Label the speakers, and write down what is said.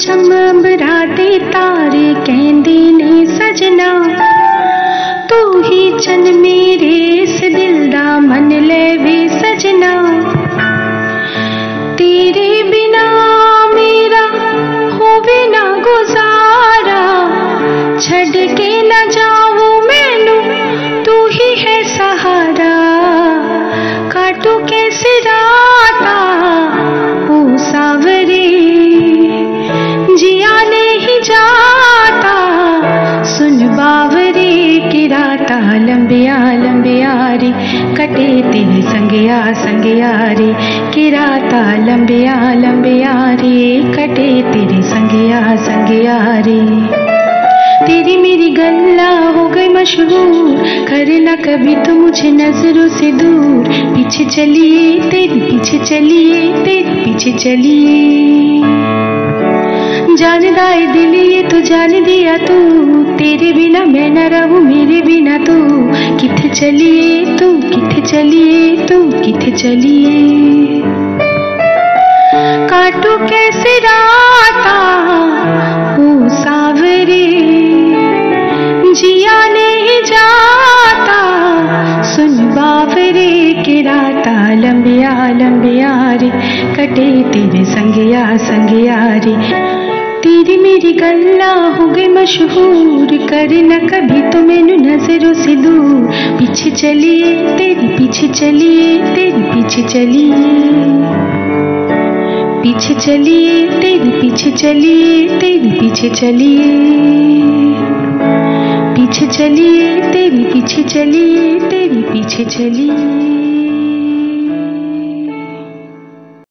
Speaker 1: झमझम राते तारे कहते ने सजना। तू ही चन मेरे इस दिल दा मन ले वे सजना। तेरे बिना मेरा हो बिना गुजारा। छड़ के ना जाओ मैनू, तू ही है सहारा। काटू कैसे राता बावरे की राता, लंबिया लंबिया रे, कटे तेरे संगया संगया रे, की राता, लंबिया लंबिया रे, कटे तेरे संगया संगया रे। तेरी मेरी गल्ला हो गई मशहूर करना कभी तो मुझे नज़रों से दूर। पीछे चलिए, तेरे पीछे चलिए, तेरे पीछे चलिए। जानदा है दिल, ये तो जान दिया तू। तेरे बिना मैं न रहूँ, मेरे बिना तू। किथे चलिए तू, किथे चलिए तू, किथे चलिए? काटू कैसे राता? ओ सावरे, जिया नहीं जाता। सुन बावरे के राता, लंबिया लंबिया रे, कटे तेरे संगया संगया रे। तेरी मेरी गल्ला हो गई मशहूर, करे न कभी तो मैनू नज़रों से दूर। पीछे चलिए, तेरे पीछे चलिए, तेरे पीछे चलिए। पीछे चलिए, तेरे पीछे चलिए, तेरे पीछे चलिए। पीछे चलिए, तेरे पीछे चलिए, तेरे पीछे चलिए।